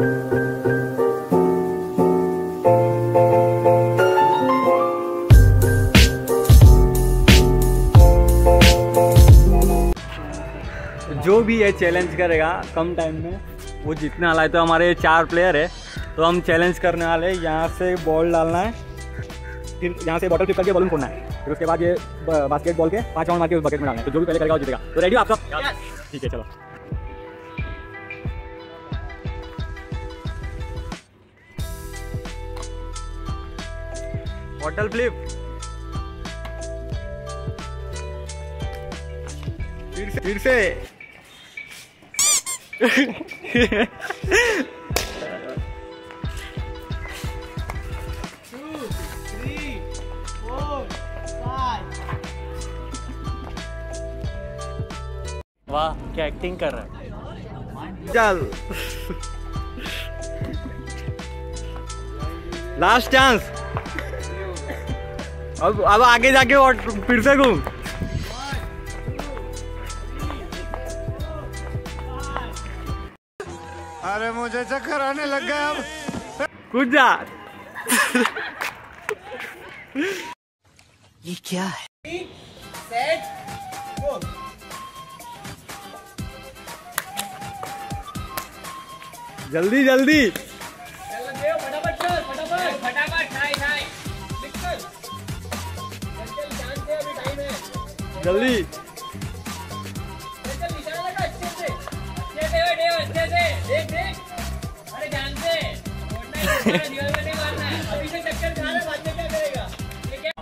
जो भी ये चैलेंज करेगा कम टाइम में वो जीतने वाला है तो हमारे चार प्लेयर है। तो हम चैलेंज करने वाले हैं यहाँ से बॉल डालना है फिर यहाँ से बॉटल फ्लिप करके बॉल फोड़ना है। फिर उसके बाद ये बास्केट बॉल के पाँच राउंड मार के उस बकेट में डालना है। तो जो भी पहले करेगा वो जीतेगा। तो रेडी आप सब? ठीक है चलो। Bottle flip. फिर से फिर से। वाह क्या एक्टिंग कर रहा है? चल लास्ट चांस अब अब आगे जाके और फिर से घूम। अरे मुझे चक्कर आने लग गया अब। कुछ जा। ये क्या है? जल्दी जल्दी। जल्दी।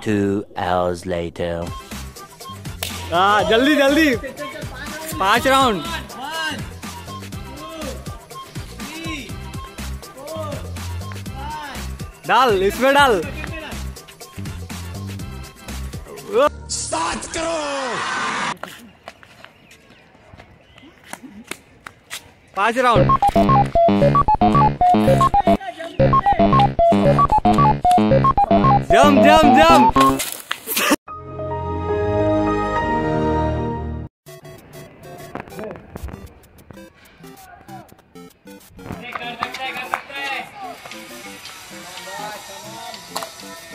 Two hours later. हाँ जल्दी जल्दी। पाँच राउंड डाल इसमें डाल। स्टार्ट करो। पाँच राउंड जम जम जम।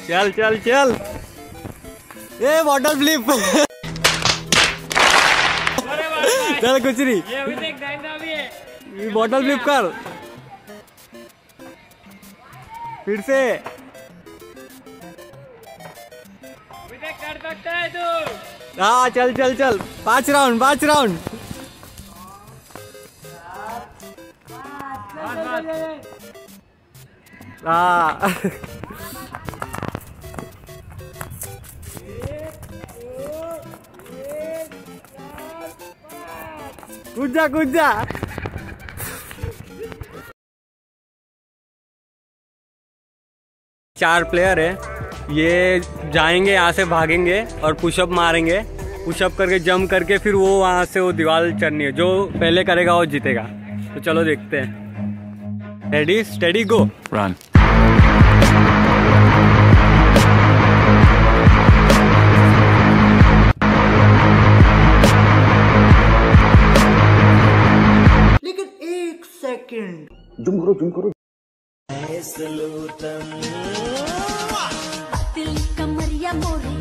चल चल चल। ए बॉटल फ्लिप चल कुछ नहीं। ये बॉटल फ्लिप कर। फिर से। हाँ चल चल चल। पाँच राउंड पाँच राउंड हाँ। कूद जा कूद जा चार प्लेयर है। ये जाएँगे यहाँ से भागेंगे और पुशअप मारेंगे। पुशअप करके जंप करके फिर वो वहाँ से वो दीवार चढ़नी है। जो पहले करेगा वो जीतेगा। तो चलो देखते हैं। Ready steady go Run. दिल कमरिया मोरे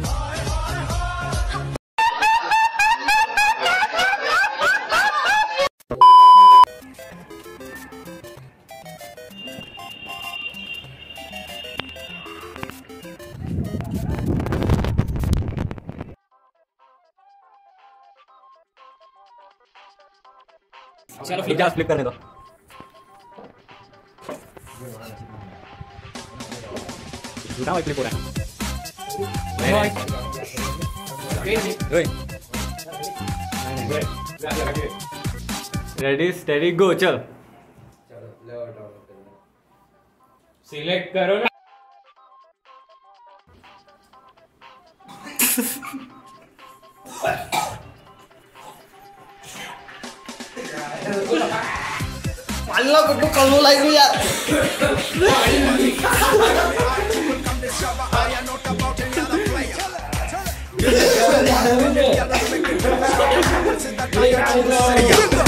चलो फ्लिप करने दो झूठा फ्लिप हो रहा है रेडी स्टेडी गो चल सिलेक्ट करो I got